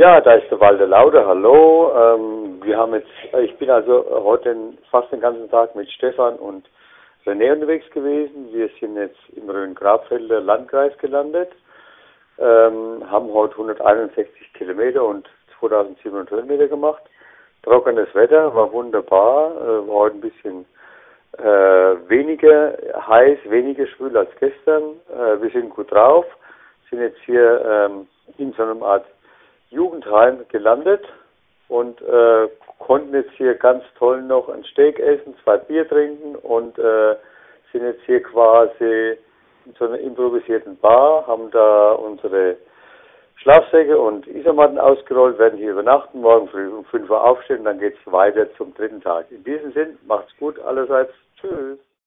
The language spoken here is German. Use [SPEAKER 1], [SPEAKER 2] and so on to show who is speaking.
[SPEAKER 1] Ja, da ist der Walter Lauder. Hallo. Ähm, wir haben jetzt, ich bin also heute fast den ganzen Tag mit Stefan und René unterwegs gewesen. Wir sind jetzt im Rhön-Grabfelder Landkreis gelandet, ähm, haben heute 161 Kilometer und 2700 Höhenmeter gemacht. Trockenes Wetter, war wunderbar, äh, war heute ein bisschen äh, weniger heiß, weniger schwül als gestern. Äh, wir sind gut drauf, sind jetzt hier ähm, in so einer Art Jugendheim gelandet und äh, konnten jetzt hier ganz toll noch ein Steak essen, zwei Bier trinken und äh, sind jetzt hier quasi in so einer improvisierten Bar, haben da unsere Schlafsäcke und Isomatten ausgerollt, werden hier übernachten, morgen früh um 5 Uhr aufstehen dann geht's weiter zum dritten Tag. In diesem Sinn, macht's gut allerseits. Tschüss.